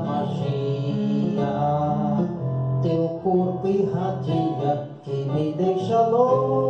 magia, teu corpo irradia que me deixa louco.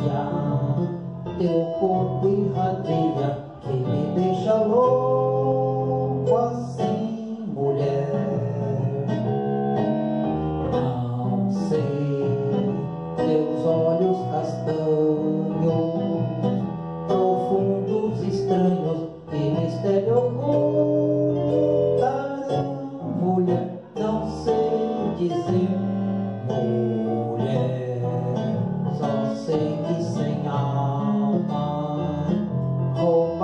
rainha, teu corpo irradia que me deixa louco assim.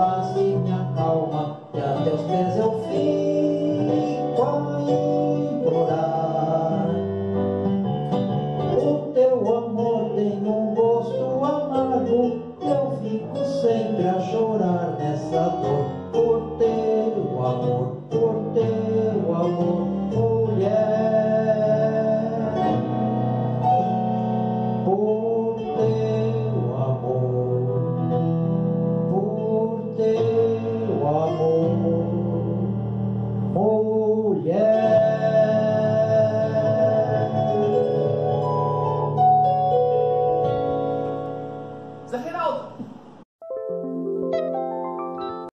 paz, minha calma, e a teus pés eu fico a implorar. O teu amor tem um gosto amargo, eu fico sempre a chorar nessa dor por teu amor.